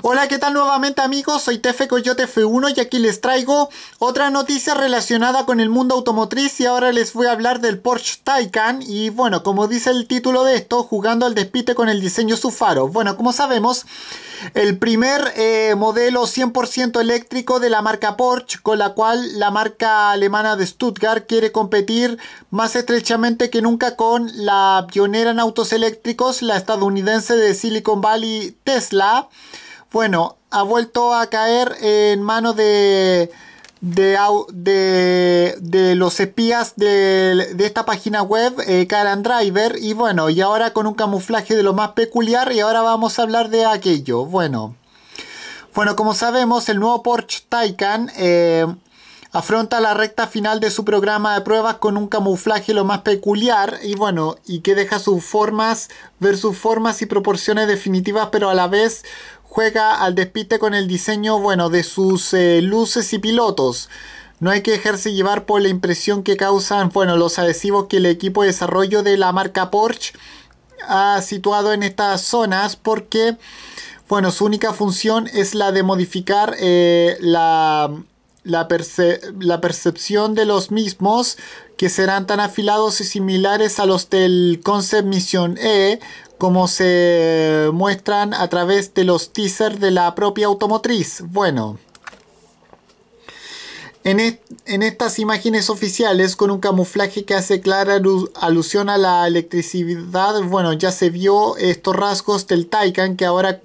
Hola, ¿qué tal nuevamente amigos? Soy Tefe Coyote F1 y aquí les traigo otra noticia relacionada con el mundo automotriz y ahora les voy a hablar del Porsche Taycan y bueno, como dice el título de esto, jugando al despite con el diseño su faro. Bueno, como sabemos, el primer eh, modelo 100% eléctrico de la marca Porsche con la cual la marca alemana de Stuttgart quiere competir más estrechamente que nunca con la pionera en autos eléctricos, la estadounidense de Silicon Valley Tesla bueno, ha vuelto a caer en manos de, de, de, los espías de, esta página web, eh, Driver, y bueno, y ahora con un camuflaje de lo más peculiar, y ahora vamos a hablar de aquello. Bueno, bueno como sabemos, el nuevo Porsche Taycan eh, afronta la recta final de su programa de pruebas con un camuflaje lo más peculiar, y bueno, y que deja sus formas, ver sus formas y proporciones definitivas, pero a la vez juega al despiste con el diseño bueno de sus eh, luces y pilotos. No hay que dejarse llevar por la impresión que causan bueno, los adhesivos que el equipo de desarrollo de la marca Porsche ha situado en estas zonas porque bueno, su única función es la de modificar eh, la, la, la, percepción de los mismos que serán tan afilados y similares a los del Concept Mission E como se muestran a través de los teasers de la propia automotriz. Bueno, en, en, estas imágenes oficiales con un camuflaje que hace clara alusión a la electricidad, bueno, ya se vio estos rasgos del Taycan que ahora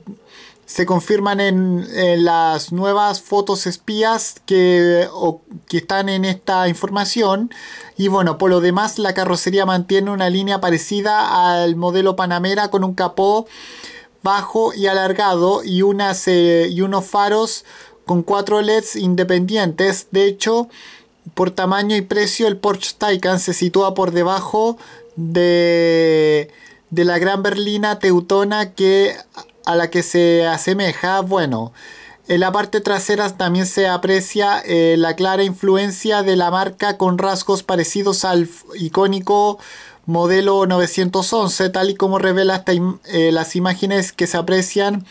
se confirman en, las nuevas fotos espías que, que, están en esta información. Y bueno, por lo demás la carrocería mantiene una línea parecida al modelo Panamera con un capó bajo y alargado y, unas, y unos faros con cuatro LEDs independientes. De hecho, por tamaño y precio el Porsche Taycan se sitúa por debajo de, de la gran berlina teutona que a la que se asemeja, bueno, en la parte trasera también se aprecia eh, la clara influencia de la marca con rasgos parecidos al icónico modelo 911, tal y como revela eh, las imágenes que se aprecian,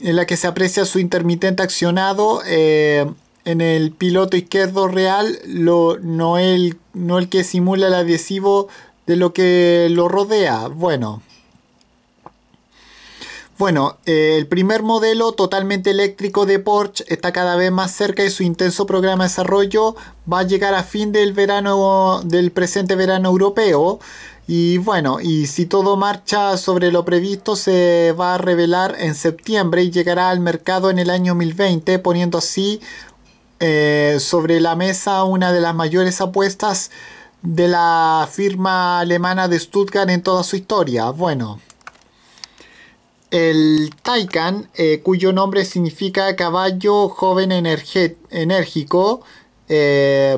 en la que se aprecia su intermitente accionado eh, en el piloto izquierdo real, lo, no, el, no el que simula el adhesivo de lo que lo rodea. Bueno. Bueno, eh, el primer modelo totalmente eléctrico de Porsche está cada vez más cerca y su intenso programa de desarrollo va a llegar a fin del verano del presente verano europeo. Y bueno, y si todo marcha sobre lo previsto, se va a revelar en septiembre y llegará al mercado en el año 2020, poniendo así eh, sobre la mesa una de las mayores apuestas de la firma alemana de Stuttgart en toda su historia. Bueno. El Taycan, eh, cuyo nombre significa caballo joven enérgico, eh,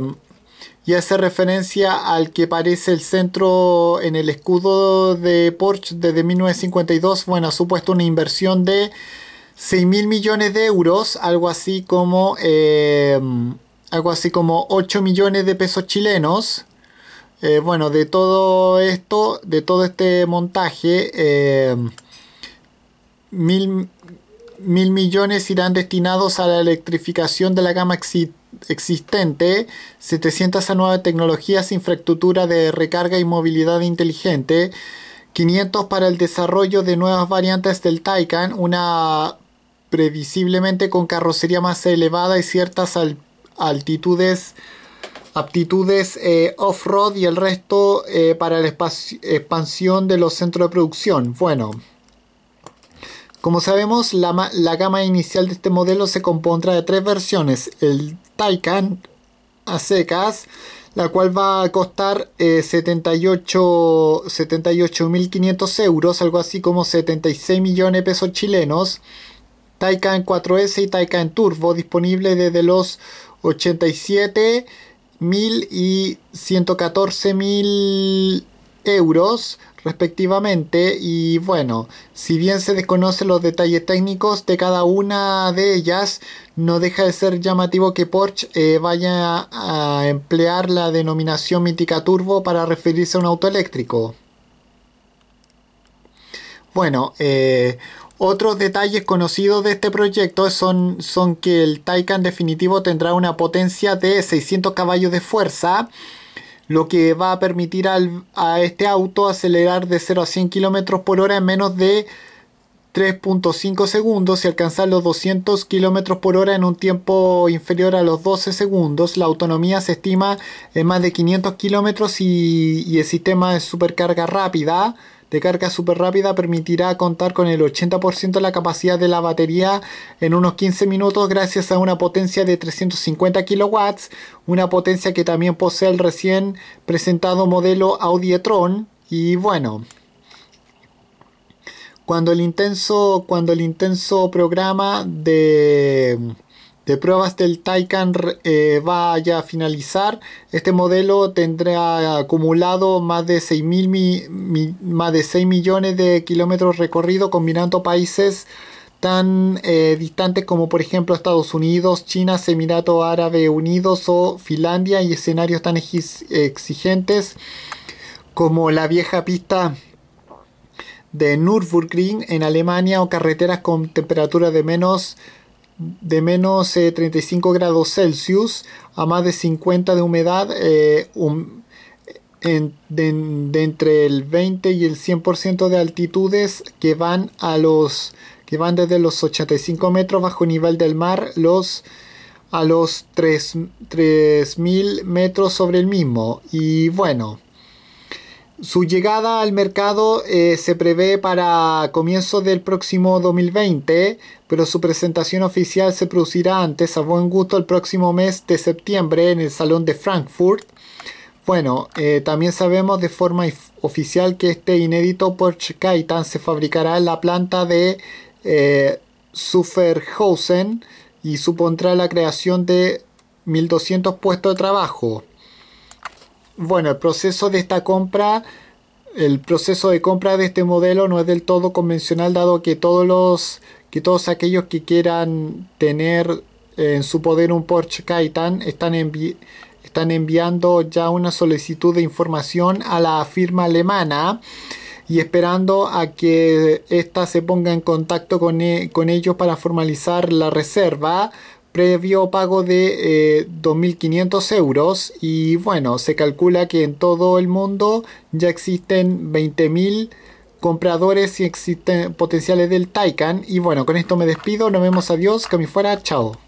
y hace referencia al que parece el centro en el escudo de Porsche desde 1952. Bueno, ha supuesto una inversión de 6 mil millones de euros, algo así como, eh, algo así como 8 millones de pesos chilenos. bueno, de todo esto, de todo este montaje, mil, millones irán destinados a la electrificación de la gama existente, 700 a nuevas tecnologías, infraestructura de recarga y movilidad inteligente, 500 para el desarrollo de nuevas variantes del Taycan, una previsiblemente con carrocería más elevada y ciertas altitudes aptitudes eh, off-road y el resto eh, para la expansión de los centros de producción. Bueno, como sabemos, la, gama inicial de este modelo se compondrá de tres versiones. El Taycan a secas, la cual va a costar 78 eh, 78.500 euros, algo así como 76 millones de pesos chilenos. Taycan 4S y Taycan Turbo, disponible desde los 87.000 y 114.000 euros respectivamente y bueno, si bien se desconocen los detalles técnicos de cada una de ellas, no deja de ser llamativo que Porsche eh, vaya a emplear la denominación mítica turbo para referirse a un auto eléctrico. Bueno, eh, Otros detalles conocidos de este proyecto son, son que el Taycan definitivo tendrá una potencia de 600 caballos de fuerza, lo que va a permitir a este auto acelerar de 0 a 100 km por hora en menos de 3.5 segundos y alcanzar los 200 km por hora en un tiempo inferior a los 12 segundos. La autonomía se estima en más de 500 km y, y el sistema de supercarga rápida de carga super rápida permitirá contar con el 80% de la capacidad de la batería en unos 15 minutos gracias a una potencia de 350 kW, una potencia que también posee el recién presentado modelo Audi e-tron. Y bueno, cuando el intenso, cuando el intenso programa de de pruebas del Taycan eh, vaya a finalizar, este modelo tendrá acumulado más de 6, más de 6 millones de kilómetros recorridos combinando países tan eh, distantes como por ejemplo Estados Unidos, China, Emiratos Árabes Unidos o Finlandia y escenarios tan exigentes como la vieja pista de Nürburgring en Alemania o carreteras con temperaturas de menos de menos 35 eh, grados Celsius a más de 50 de humedad eh, de, entre el 20 y el 100% de altitudes que van a los que van desde los 85 metros bajo nivel del mar los a los 3000 metros sobre el mismo. Y bueno su llegada al mercado eh, se prevé para comienzos del próximo 2020, pero su presentación oficial se producirá antes, a buen gusto, el próximo mes de septiembre en el Salón de Frankfurt. Bueno, eh, también sabemos de forma oficial que este inédito Porsche Cayman se fabricará en la planta de eh, y supondrá la creación de 1200 puestos de trabajo bueno, el proceso de esta compra, el proceso de compra de este modelo no es del todo convencional, dado que todos los que todos aquellos que quieran tener en su poder un Porsche Cayman están, están enviando ya una solicitud de información a la firma alemana y esperando a que ésta se ponga en contacto con, e, con ellos para formalizar la reserva previo pago de 2.500 eh, euros y bueno, se calcula que en todo el mundo ya existen 20.000 compradores y existen potenciales del Taycan. Y bueno, con esto me despido, nos vemos, adiós, que me fuera, chao.